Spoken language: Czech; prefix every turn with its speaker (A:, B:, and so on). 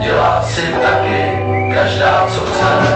A: dělá si taky každá, co chce.